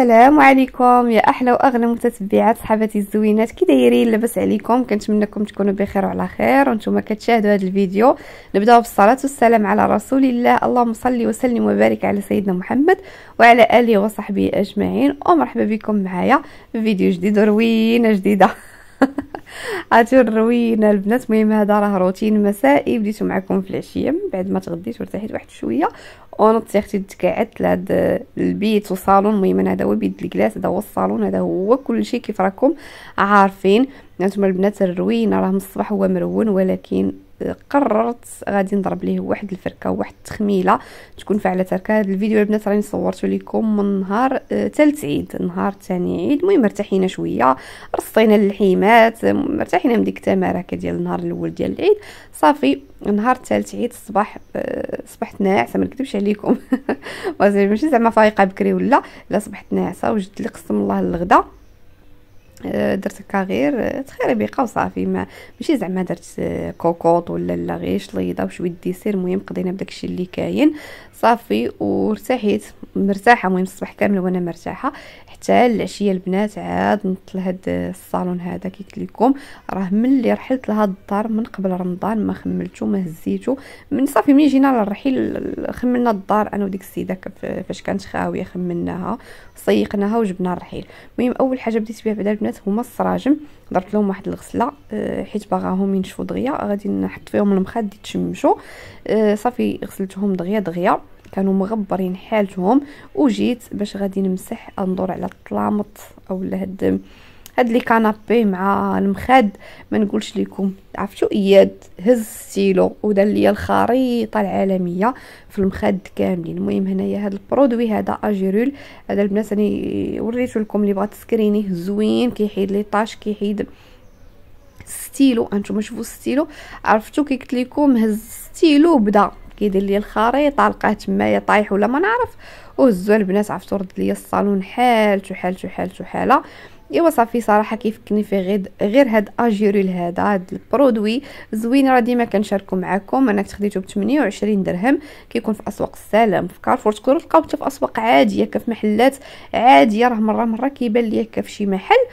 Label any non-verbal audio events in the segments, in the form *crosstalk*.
السلام عليكم. يا أحلى واغلى متتبعات صحباتي الزوينات. كي دايرين لاباس عليكم كنتمنىكم تكونوا بخير وعلى خير. وأنتم كتشاهدوا هذا الفيديو. نبداو بالصلاة والسلام على رسول الله. اللهم صل وسلم وبارك على سيدنا محمد وعلى آله وصحبه أجمعين. ومرحبا بكم معايا في فيديو جديد وروينه جديدة. *laughs* عرفتوا الروينة البنات. المهم هذا راه روتين مسائي. بديتو معكم في العشية. من بعد ما تغديت وارتحيت واحد شوية. ونط أختي تكعدت لهاد البيت والصالون المهم هذا هو بيت الكلاس هذا هو الصالون هذا هو كل شيء كيف راكم عارفين. نتوما البنات الروينة راه من الصباح هو مرون ولكن قررت غادي نضرب ليه واحد الفركة واحد التخميلة تكون فعلا ترك هذا الفيديو البنات راني صورته لكم من نهار ثالث عيد نهار ثاني عيد. المهم ارتحينا شوية رصينا اللحيمات مرتاحين من ديك التماره ديال النهار الأول ديال العيد. صافي نهار ثالث عيد الصباح صبحت ناعسه ما نكذبش عليكم ماشي *laughs* زعما فايقة بكري ولا لا صبحت ناعسة وجدت لي قسم الله الغدا درت هكا غير تخربيقه وصافي ما ماشي زعما درت كوكوط ولا لا غير شليضه وشويه ديسير المهم قضينا بداكشي اللي كاين. صافي وارتحيت مرتاحة المهم الصباح كامل وأنا مرتاحة. حتى العشية البنات عاد نط لهاد الصالون هذا كي قلت لكم. راه ملي رحلت لهاد الدار من قبل رمضان ما خملتو ما هزيتو. من صافي ملي جينا للرحيل خملنا الدار أنا وديك السيدة فاش كانت خاوية خملناها. صيقناها وجبنا الرحيل. المهم أول حاجة بديت بها بعدا البنات هما السراجم. درت لهم واحد الغسلة آه، حيت باغاهم ينشفوا دغيا. غادي نحط فيهم المخد يتشمشوا آه، صافي غسلتهم دغيا دغيا. كانوا مغبرين حالتهم. وجيت باش غادي نمسح ندور على الطلامط اولا هاد هاد les canapés مع المخاد ما نقولش لكم عرفتوا اياد هز ستيلو ودار ليا الخريطة العالمية في المخاد كاملين. المهم هنايا هاد ال produit هذا أجيرول. هذا البنات راني وريته لكم اللي بغات تسكرينيه زوين كيحيد les taches كيحيد ستيلو. أنتم شوفوا ستيلو. عرفتوا كي قلت لكم هز ستيلو بدا. كيدير لي الخريطة لقاه تمايا طايح ولا ما نعرف. وهزوا البنات عرفتوا رد لي الصالون حالته حالته حالته حالة. ايوا صافي صراحة كيفكني في غير غير هاد اجيرول هذا هاد ال produit زوين. راه ديما كنشاركو معكم أنا كنت خديته ب 28 درهم كيكون في أسواق السلام في كارفور. تقدروا تلقاو حتى في أسواق عادية كف محلات عادية. راه مره مرة كيبان ليا كف شي محل.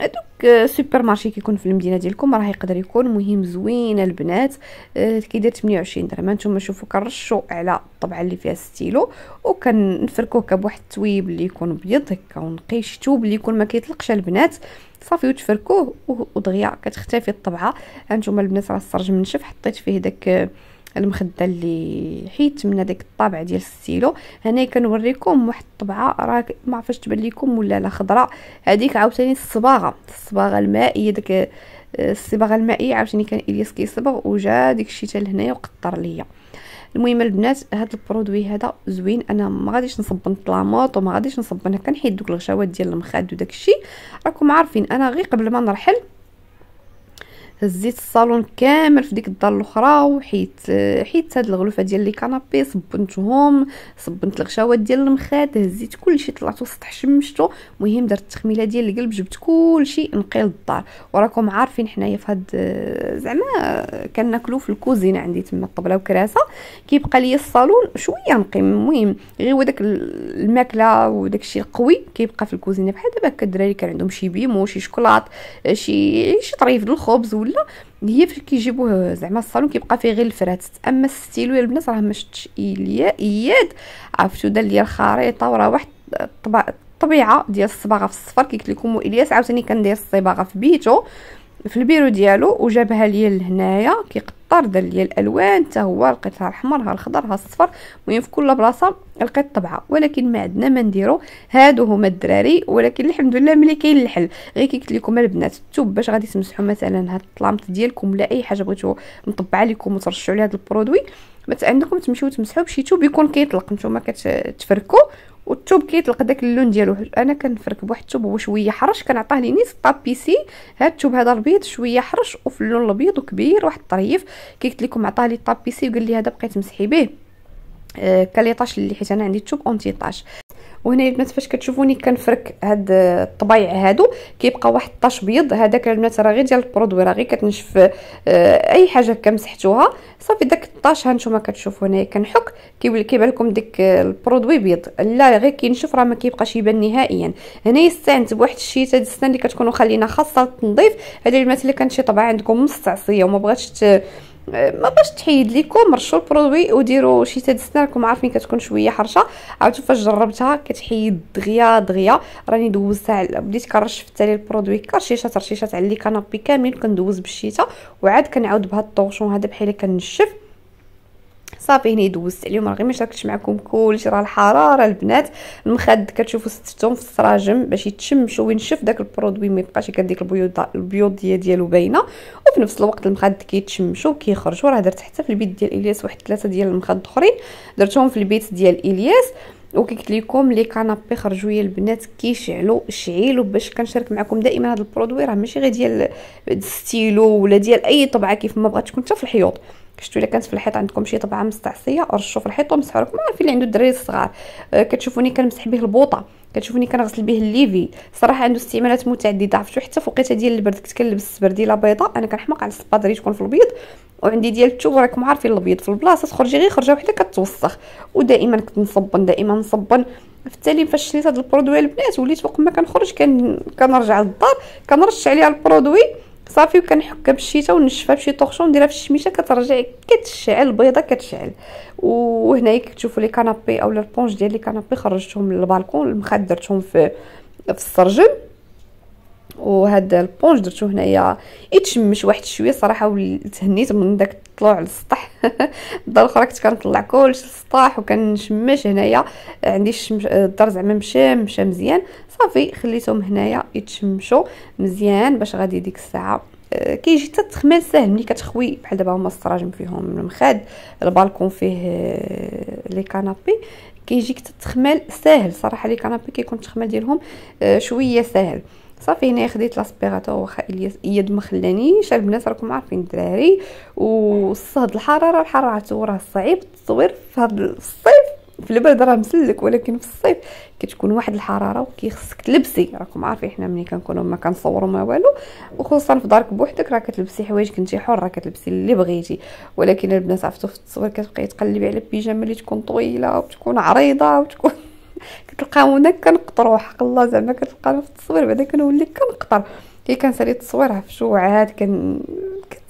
هذوك supermarché كيكون في المدينة ديالكم راه يقدر يكون مهم زوين البنات. آه كيدير 28 درهم. نتوما شوفوا كنرشوا على الطبعة اللي فيها ستيلو وكنفركوه بواحد التويب اللي يكون ابيض هكا ونقي توب اللي يكون ما كيطلقش البنات. صافي وتفركوه ودغيا كتختفي الطبعة. هانتوما البنات راه السرج منشف حطيت فيه داك المخدة اللي حيت من هذاك الطابع ديال الستيلو هنا كنوريكم واحد الطبعة راه ما عرفتش تبان لكم ولا لا خضراء هذيك عاوتاني الصباغة الصباغة المائية داك آه، الصباغة المائية عاوتاني كان إلياس كيصبغ وجا ديك الشيء حتى لهنايا وقطر ليا. المهم البنات هذا البرودوي هذا زوين أنا ما غاديش نصبن الطلاموط وما غاديش نصبن هكا نحيد دوك الغشاوات ديال المخاد وداك الشيء. راكم عارفين أنا غير قبل ما نرحل هزيت الصالون كامل في ديك الدار الاخرى وحيت حيت هاد الغلوفة ديال لي كانابي صبنتهم صبنت الغشاوات ديال المخاد هزيت كلشي طلعتو السطح شمشتو المهم درت التخميلة ديال القلب جبت كلشي نقي للدار وراكم عارفين حنايا في هاد زعما كناكلو في الكوزينة عندي تما الطبلة وكراسه كيبقى ليا الصالون شوية نقي المهم غير هو داك الماكلة وداك الشيء القوي كيبقى في الكوزينة. بحال دابا هكا الدراري كان عندهم شي بيمو شي شوكولات شي شي طريف الخبز ولا هي فين كيجيبوه؟ زعما الصالون كيبقى فيه غير الفرات. أما الستيلو يا البنات راه ما شفتش إياد. عرفتو دار ليا الخريطة وراه واحد الطبيعه ديال الصباغة في الصفر كي قلت لكم إلياس. عاوتاني كندير الصباغة في بيتو. في البيرو ديالو وجابها ليا لهنايا كيقطر دار ليا الألوان حتى هو لقيت ها الأحمر ها الخضر ها الصفر المهم في كل بلاصة لقيت طبعه ولكن ما عندنا ما نديرو هادو هما الدراري ولكن الحمد لله ملي كاين الحل. غير كي قلت لكم البنات التوب باش غادي تمسحوا مثلا هاد الطلامط ديالكم ولا أي حاجة بغيتو نطبع عليكم وترشوا عليها هاد ال produit عندكم تمشيو تمسحوا بشي توب يكون كيطلق. نتوما كتفركوا والثوب كيطلق داك اللون ديالو. أنا كنفرك بواحد الثوب هو شوية حرش كان عطاه ليا tapissier هاد الثوب هذا البيض شوية حرش وفي اللون الابيض وكبير واحد الطريف. كي قلت لكم عطاه لي tapissier وقال لي هذا بقاي تمسحي به. آه كاع les taches اللي حيت أنا عندي الثوب anti-tache وهنا البنات فاش كتشوفوني كنفرك هاد الطبايع هادو كيبقى واحد ال tache بيض هذاك البنات راه غير ديال ال produit راه غير كتنشف آه، أي حاجة كمسحتوها. صافي داك ال tache ها نتوما كتشوفوا هنايا كنحك كيولي كيبان لكم ديك ال produit بيض. لا غير كينشف راه ما كيبقاش يبان نهائيا. هنا استعنت بواحد الشيته ديال السنان اللي كتكونوا خلينا خاصة التنظيف هذه البنات اللي كانت شي طبعة عندكم مستعصية وما بغاتش ما باش تحيد ليكم رشوا ال produit وديروا شيتة راكم عارفين كتكون شوية حرشة. عاودتو فاش جربتها كتحيد دغيا دغيا. راني دوزتها بديت كنرش في التالي ال produit كرشيشة ترشيشات على les canapés كاملين كندوز بالشيته وعاد كنعاود بهاد ال torchon هذا بحال كنشف. صافي هنا دوزت راه غير ما شاركتش معكم كلشي راه الحرارة البنات المخد كتشوفوا ستفتهم في السراجم باش يتشمشوا وينشف داك ال produit ما يبقاش كديك البيوض البيوض ديالو باينة. وفي نفس الوقت المخد كيتشمشوا وكيخرجوا راه درت حتى في البيت ديال إلياس واحد ثلاثة ديال المخد أخرين. درتهم في البيت ديال إلياس. وكيقلت لكم les canapés خرجوا يا البنات كيشعلوا شعيلوا باش كنشارك معكم دائما هذا ال produit. راه ماشي غير ديال ستيلو ولا ديال أي طبعة كيف ما بغات تكون حتى في الحيوط. شفتوا إلا كانت في الحيط عندكم شي طبعة مستعصية رشوا في الحيط ومسحوا راكم عارفين اللي عنده الدراري الصغار أه كتشوفوني كنمسح به البوطة. كتشوفوني كنغسل به l'évier. صراحة عنده استعمالات متعددة عرفتوا حتى في ديال البرد. كنت كنلبس سبرديله بيضاء أنا كنحماق على السبادري تكون في البيض. وعندي ديال الثوب راكم عارفين الابيض في البلاصة تخرجي غير خرجة وحدة كتوسخ. ودائما كنت نصبن دائما نصبن. في التالي فاش شريت هاد ال produit البنات وليت وقت ما كنخرج كنرجع للدار كنرش عليها ال produit. صافي وكنحكها بالشيته ونشفها بشي torchon نديرها في الشميشة كترجع كتشعل بيضه كتشعل. وهنايا كتشوفوا les canapés اولا البونج ديال les canapés خرجتهم للبالكون المخد درتهم في في السرجم. وهذا البونج درتو هنايا. يتشمش واحد شوية صراحة تهنيت من داك الطلوع للسطح. *laughs* الدار الاخرى كنت كنطلع كلشي للسطح وكنشمش هنايا. عندي الشمش الدار زعما مشى مشى مزيان. صافي خليتهم هنايا يتشمشوا مزيان باش غادي ديك الساعة. آه، كيجي حتى التخمال ساهل ملي كتخوي. بحال دابا هما السراجم فيهم المخاد البالكون فيه آه، les canapés. كيجيك التخمال ساهل صراحة les canapés كيكون التخمال ديالهم آه، شوية ساهل. صافي هنا خديت l'aspirateur واخا اليد ما خلانيش البنات راكم عارفين الدراري وصهد الحرارة الحرارة راه صعيب التصوير في هذا الصيف في البرد راه مسلك ولكن في الصيف كتكون واحد الحرارة وكيخصك تلبسي راكم عارفين حنا ملي كنكونوا ما كنصوروا ما والو وخصوصا في دارك بوحدك راه كتلبسي حوايج كنتي حره كتلبسي اللي بغيتي ولكن البنات عرفتوا في التصوير كتبقاي تقلبي على بيجامه اللي تكون طويلة وتكون عريضة وتكون كتلقاونا كنقطروا حق الله زعما كتلقاو في التصوير بعدا كنولي كنقطر. كي كنسالي التصوير في شوعات كن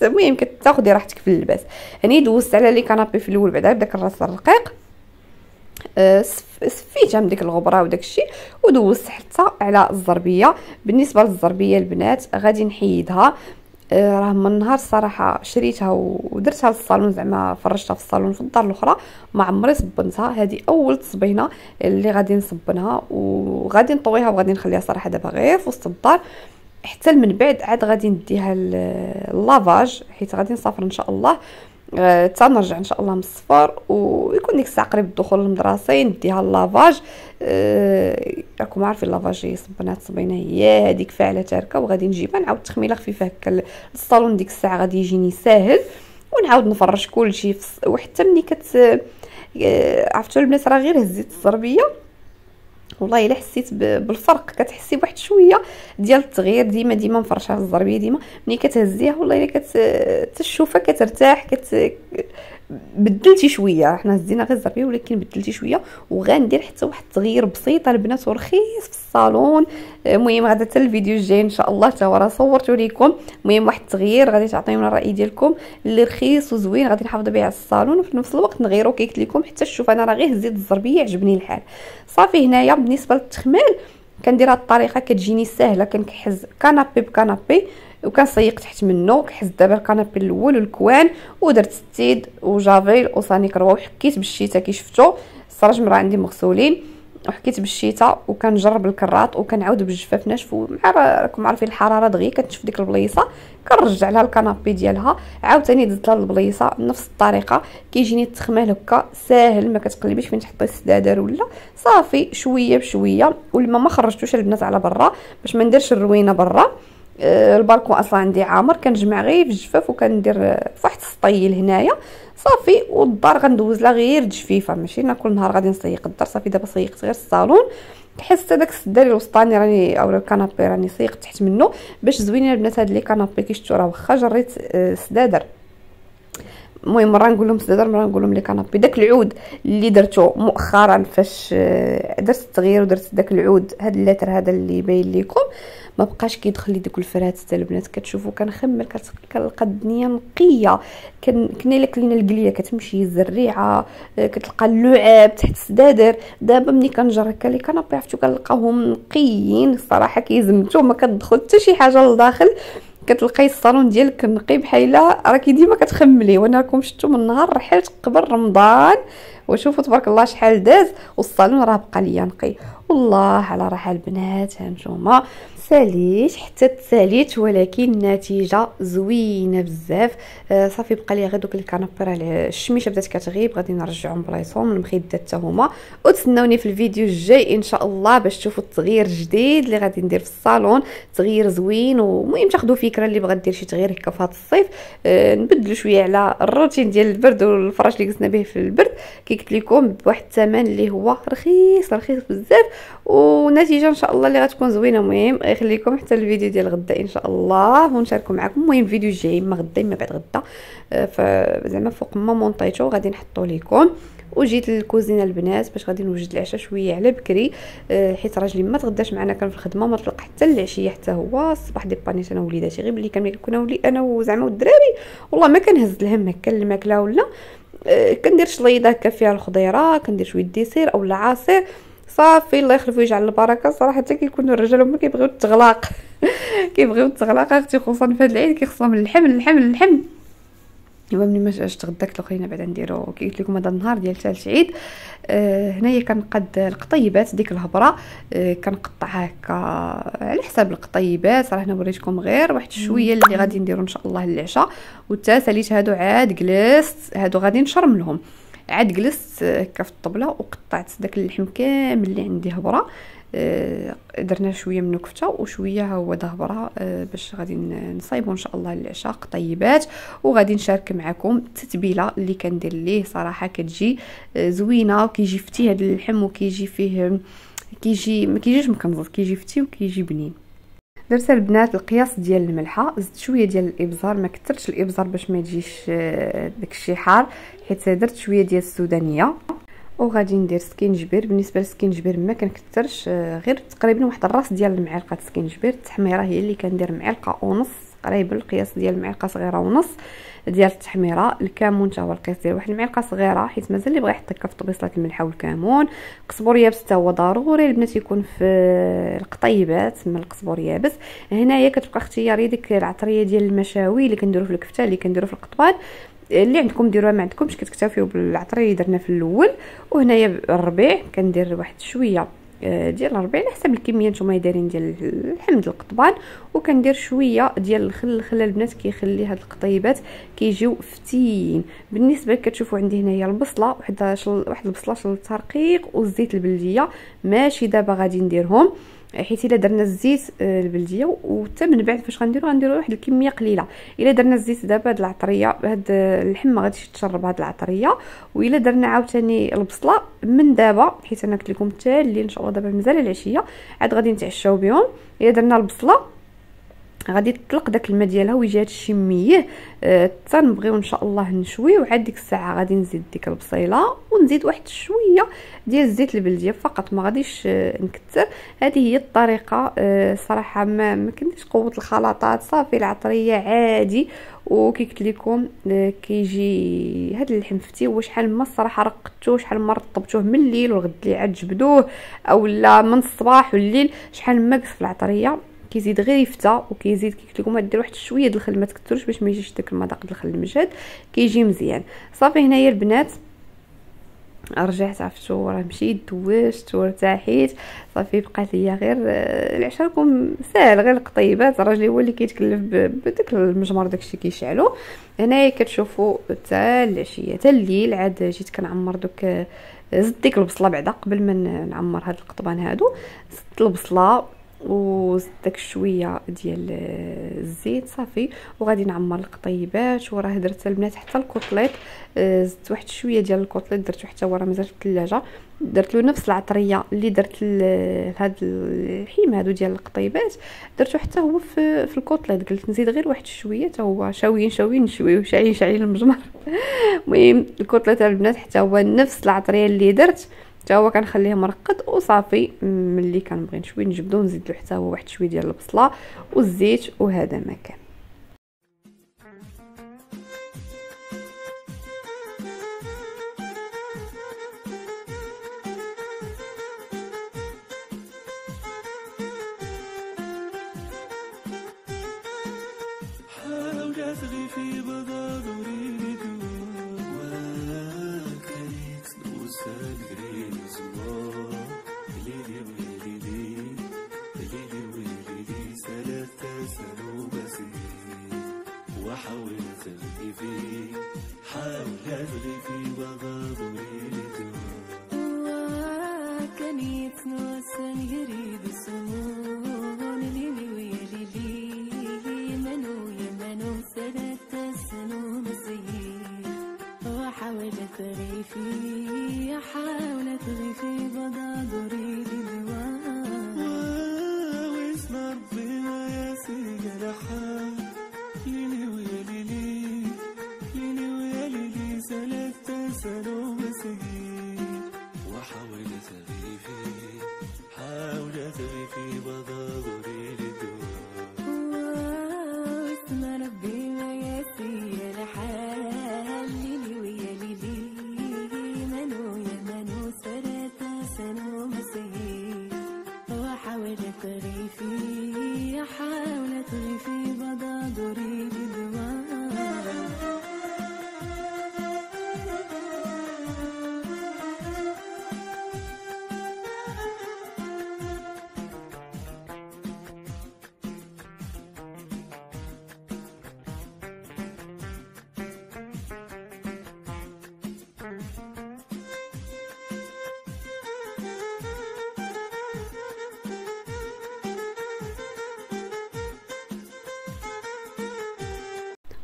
المهم كتاخدي راحتك في اللباس. هني دوزت على لي كانابي في الأول بعدا بداك الراس الرقيق. أه سفيت من ديك الغبرة وداك الشيء ودوزت حتى على الزربية. بالنسبة للزربية البنات غادي نحيدها. آه، راه من نهار الصراحة شريتها ودرتها للصالون زعما فرشتها في الصالون في الدار الأخرى. ما عمري صبنتها. هذه أول تصبينة اللي غادي نصبنها وغادي نطويها وغادي نخليها صراحة دابا غير في وسط الدار. حتى من بعد عاد غادي نديها لافاج حيت غادي نسافر إن شاء الله. حتى آه نرجع إن شاء الله من السفر ويكون ديك الساعة قريب الدخول للمدرسة نديها لافاج آه راكم عارفين لافاج صبنات صبينة هي هذيك فاعلة تاركة وغادي نجيبها نعاود تخميلة خفيفة هكا للصالون ديك الساعة غادي يجيني ساهل. ونعاود نفرش كلشي وحتى ملي كت آه عرفتوا البنات راه غير هزيت الزربيه والله إلا حسيت بالفرق. كتحسي بواحد شوية ديال التغيير ديما ديما مفرشة الزربية ديما. ملي كتهزيها والله إلا كتشوفها كترتاح كت بدلتي شوية. حنا هزينا غير الزربية ولكن بدلتي شوية. وغندير حتى واحد التغيير بسيط. البنات ورخيص في الصالون. المهم غادا حتى الفيديو الجاي إن شاء الله. حتى راه صورته لكم المهم واحد التغيير غادي تعطيونا الرأي ديالكم. اللي رخيص وزوين غادي نحافظ به على الصالون. وفي نفس الوقت نغيرو كي قلت لكم حتى شوف أنا راه غير هزيت الزربية عجبني الحال. صافي هنايا بالنسبة للتخمال كندير هاد الطريقة كتجيني سهلة كنكحز كنابي بكنابي وكنسيق تحت منه كحز دابا الكنابي الأول والكوان ودرت ستيد وجافيل وصاني كروه وحكيت بالشيته كي شفتوا الصراج راه عندي مغسولين. وحكيت بالشيته وكنجرب الكراط وكنعاود بالجفاف ناشف مع راكم عارفين الحرارة دغيا كتشوف ديك البليصه كنرجع لها الكنابي ديالها عاوتاني دزت لها البليصه نفس الطريقة كيجيني التخمال هكا ساهل ما كتقلبيش فين تحطي السدادر ولا صافي شوية بشوية والماء ما خرجتوش البنات على برا باش ما نديرش الروينة برا. آه، البالكون أصلا عندي عامر كنجمع غير في الجفاف وكندير فواحد السطيل هنايا. صافي والدار غندوز لها غير تجفيفه ماشي أنا كل نهار غادي نسيق الدار صافي دابا سيقت غير الصالون. حس داك السداري الوسطاني راني أو ال canapé راني سيقت تحت منه باش زوينين البنات هاد les canapés كيشتو راه واخا جريت سدادر. المهم مره نقول لهم سدادر مره نقول لهم les canapés. داك العود اللي درتو مؤخرا فاش آه، درت التغيير ودرت داك العود هاد اللتر هذا اللي باين لكم ما بقاش كيدخل لي دوك الفرات حتى البنات. كتشوفوا كنخمل كنلقى الدنيا نقية. كن كنا الا كلينا القلية كتمشي الزريعة آه، كتلقى اللعاب تحت السدادر. دابا ملي كنجر هكا لي كنابي عرفتو كنلقاهم نقيين. الصراحه كيزمتو ما كتدخل حتى شي حاجة لداخل. كتلقاي الصالون ديالك نقي بحاله راكي ديما كتخملي. وأنا راكم شفتوا من نهار رحلت قبل رمضان. وشوفوا تبارك الله شحال داز. والصالون راه بقى ليا نقي. والله على راحه البنات هانتوما ساليت حتى تساليت ولكن النتيجه زوينة بزاف. آه صافي بقى لي غير دوك ال canapés راه الشميشه بدات كتغيب غادي نرجعهم بلايصهم المخدات حتى هما. وتسناوني في الفيديو الجاي إن شاء الله باش تشوفوا التغيير الجديد اللي غادي ندير في الصالون. تغيير زوين ومهم تاخذوا فكرة اللي بغات دير شي تغيير هكا في هذا الصيف. آه نبدلوا شوية على الروتين ديال البرد والفراش اللي قسنا به في البرد. كي قلت لكم بواحد الثمن اللي هو رخيص رخيص بزاف. ونتيجة إن شاء الله اللي غتكون زوينة مهم يخليكم حتى الفيديو ديال غدا إن شاء الله. ونشاركو معكم. المهم فيديو جاي اما غدا اما بعد غدا. آه، فزعما فوق ما مونطيتو غادي نحطو لكم وجيت للكوزينة البنات باش غادي نوجد العشاء شوية على بكري. آه، حيت راجلي ما تغداش معنا كان في الخدمة ما طلق حتى العشية حتى هو. الصباح ديبانيت أنا ووليداتي غير ملي كنا ولي أنا وزعما والدراري. والله ما كنهز الهم هكا الماكلة ولا. آه، كندير شليضه هكا فيها الخضيرة كندير شوية dessert اولا عصير صافي الله يخلف ويجعل البركة. صراحة كيكونوا الرجال هما كيبغيو التغلاق. *laughs* كيبغيو التغلاق. أختي خصوصا في هذا العيد كيخصهم اللحم اللحم اللحم. ايوا ملي ما جاش تغداك الاخرين بعدا نديرو قلت لكم هذا النهار ديال ثالث عيد. آه هنايا كنقد القطيبات ديك الهبرة. آه كنقطعها هكا على حساب القطيبات. راه هنا وريتكم غير واحد شوية اللي غادي نديرو إن شاء الله للعشاء. ساليت هادو عاد جلست هادو غادي نشرملهم عاد جلست هكا في الطبلة وقطعت داك اللحم كامل اللي عندي هبرة آه، درنا شوية من كفتة وشوية هو د الهبرة آه، باش غادي نصايبو إن شاء الله العشاء طيبات وغادي نشارك معكم التتبيله اللي كندير ليه. صراحة كتجي آه، زوينة وكيجي فتي هذا اللحم وكيجي فيه كيجي ما كيجيش مكنزز كيجي فتي وكيجي بنين. درت البنات القياس ديال الملحة زدت شوية ديال الإبزار ما كثرتش الإبزار باش ما يجيش داكشي حار حيت درت شوية ديال السودانية. وغادي ندير سكينجبير. بالنسبة للسكينجبير ما كنكثرش آه، غير تقريبا واحد الراس ديال المعلقة سكينجبير. التحميرة هي اللي كندير معلقة ونص قريب القياس ديال معلقه صغيرة ونص. ديال التحميرة. الكمون حتى هو ديال واحد المعلقة صغيرة حيت مازال اللي بغى يحط هكا في طبيصلات الملحة والكمون. قزبر يابس حتى هو ضروري. البنات يكون في القطيبات من القزبر يابس هنايا كتبقى اختياري ديك العطرية ديال المشاوي اللي كنديرو في الكفتة اللي كنديرو في القطبان اللي عندكم ديروها ما عندكمش كتكتفيو بالعطرية اللي درنا في الأول. وهنايا الربيع كندير واحد شوية ديال الربيع على حسب الكمية نتوما دايرين ديال الحمض القطبان وكندير شوية ديال الخل الخل البنات كيخلي هاد القطيبات كيجيو فتين. بالنسبة كتشوفوا عندي هنايا البصلة واحد واحد البصلة شلتها رقيق والزيت البلدية ماشي دابا غادي نديرهم. حيت إلا درنا الزيت آه، البلدية وحتى من بعد فاش غنديرو غنديرو واحد الكمية قليلة. إلا درنا الزيت دابا هاد العطرية هاد اللحم ما غاديش تشرب هاد العطرية. وإلا درنا عاوتاني البصلة من دابا حيت أنا قلت لكم حتى الليل إن شاء الله دابا مازال العشية عاد غادي نتعشاو بهم. إلا درنا البصلة غادي تطلق داك الماء ديالها ويجي هادشي ميه آه تنبغيو إن شاء الله نشوي وعاد ديك الساعة غادي نزيد ديك البصيلة ونزيد واحد شوية ديال الزيت البلدية فقط ما غاديش آه نكثر هذه هي الطريقة. آه صراحة ما ما كنديش قوة الخلطات صافي العطرية عادي. وكي قلت لكم كيجي هذا اللحم فتي هو شحال ما الصراحة رقدتوه شحال ما رطبتوه من الليل وغد لي عاد جبدوه اولا من الصباح والليل شحال ما قص العطرية. كيزيد غير يفتى وكيزيد كي قلت لكم دير واحد شوية د الخل ما تكثروش باش ما يجيش داك المذاق د الخل المجهد كيجي مزيان. صافي هنايا البنات رجعت عرفتو راه مشيت دوشت وارتاحيت صافي بقات ليا غير آه، العشاء لكم ساهل غير القطيبات. راجلي هو اللي كيتكلف بداك المجمر داكشي كيشعلو. هنايا كتشوفوا حتى العشية حتى الليل عاد جيت كنعمر دوك زدت ديك البصلة بعدا قبل ما نعمر هاد القطبان هادو. زدت البصلة وزدت داك شوية ديال الزيت صافي وغادي نعمر القطيبات وراه درت البنات حتى الكوطليط آه، زدت واحد شوية ديال الكوطليط درتو حتى هو راه مازال في الثلاجة. درت له نفس العطرية اللي درت لهاد الحيم هادو ديال القطيبات. درتو حتى هو في في الكوطليط قلت نزيد غير واحد شوية حتى هو شاويين شاويين نشويو شعيل شعيل المجمر. *laughs* المهم الكوطليط البنات حتى هو نفس العطرية اللي درت. حتى هو كنخليه مرقد وصافي ملي كنبغي نشوي نجبدو نزيد له حتى هو واحد شوية ديال البصلة والزيت وهذا ما كان. حاولت القي فيك حاول القي فيك بغض ريتك كان يتنوسن يريد سمو انسان ومساكين واحاول اسغي فيه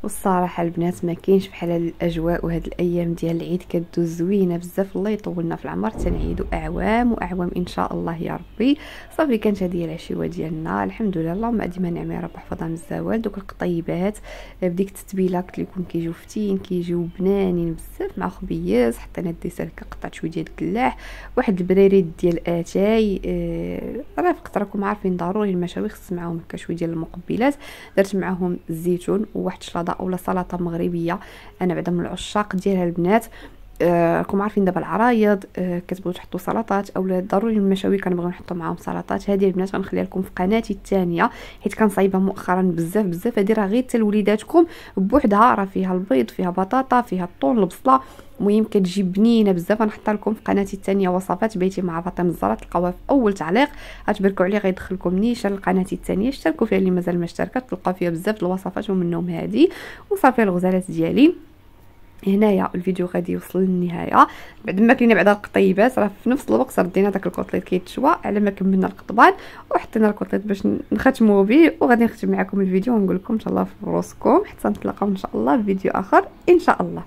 والصراحة البنات ما كاينش بحال الأجواء وهاد الأيام ديال العيد كدوز زوينة بزاف الله يطولنا في العمر. تنعيدوا أعوام وأعوام إن شاء الله يا ربي. صافي كانت هذه العشيوة ديالنا. الحمد لله اللهم ديما نعمه يا رب من الزوال. دوك القطيبات بديك التتبيله قلت لكم كيجيو فتين كيجيو بنانين بزاف مع خبيز حطينا ال dessert قطعت شوية ديال الدلاح واحد البريريد ديال آتاي آه رافقت راكم عارفين ضروري المشاوي خص معاهم هكا شوية ديال المقبلات. درت معاهم الزيتون وواحد شلاضه اولا سلطة مغربية. أنا بعدا من العشاق ديالها البنات. راكم عارفين دابا العرايض آه كتبغيو تحطوا سلطات اولا ضروري المشاوي كنبغيو نحطوا معاهم سلطات. هذه البنات غنخليها لكم في قناتي الثانية حيت كنصايبها مؤخرا بزاف بزاف. هذه راه غير لوليداتكم بوحدها راه فيها البيض فيها بطاطا فيها الطون البصلة. المهم كتجي بنينة بزاف غنحطها لكم في قناتي الثانية وصفات. بيتي مع فاطمة الزهراء تلقاوها في أول تعليق. غتبركوا عليه غيدخلكم نيشان لقناتي الثانية اشتركوا فيها اللي مازال ما اشتركت تلقاو فيها بزاف الوصفات ومنهم هذه وصافي الغزالات ديالي. هنايا الفيديو غادي يوصل للنهاية. بعد ما كاينة بعدا القطيبات راه في نفس الوقت ردينا داك الكوطليط كيتشوى على ما كملنا القطبان وحطينا الكوطليط باش نختموا به وغادي نختم معكم الفيديو ونقول لكم إن شاء الله في روسكم حتى نتلاقاو إن شاء الله في فيديو آخر إن شاء الله.